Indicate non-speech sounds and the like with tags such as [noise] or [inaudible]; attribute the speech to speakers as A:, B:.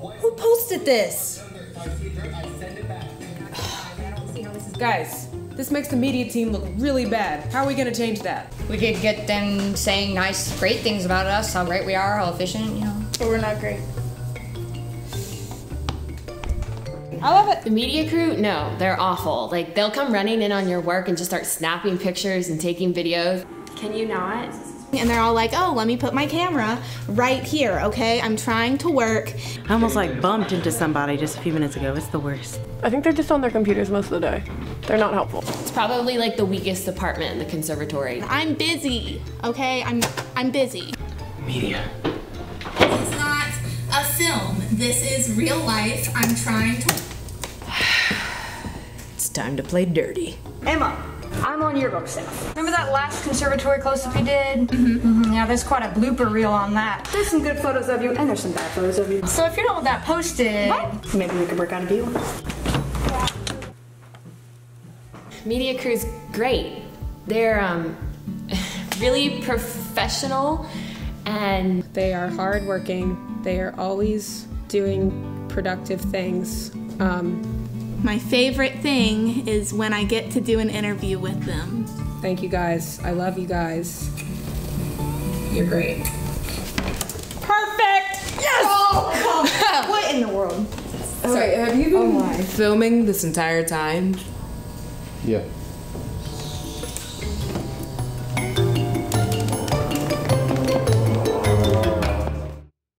A: Who posted this?
B: Guys, this makes the media team look really bad. How are we gonna change that?
C: We could get them saying nice, great things about us, how great we are, how efficient, you know.
D: But we're not great.
B: I love it.
E: The media crew, no, they're awful. Like they'll come running in on your work and just start snapping pictures and taking videos.
F: Can you not?
D: And they're all like, oh, let me put my camera right here, okay? I'm trying to work.
G: I almost like bumped into somebody just a few minutes ago. It's the worst.
H: I think they're just on their computers most of the day. They're not helpful.
E: It's probably like the weakest department in the conservatory.
D: I'm busy, okay? I'm I'm busy.
I: Media.
J: This is not a film. This is real life. I'm trying to. [sighs]
A: It's time to play dirty.
C: Emma, I'm on yearbook staff. Remember that last conservatory close-up you did? Mm-hmm. Yeah, there's quite a blooper reel on that.
G: There's some good photos of you, and there's some bad photos of you.
C: So if you're not with that posted... What?
G: Maybe we could work out a deal.
E: Media crew's great. They're um, [laughs] really professional and
H: They are hardworking. They are always doing productive things. Um,
D: My favorite thing is when I get to do an interview with them.
H: thank you guys. I love you guys. You're great.
B: Perfect! Yes!
D: Oh, [laughs] what in the world?
B: Sorry, have you been oh filming this entire time?
K: Yeah.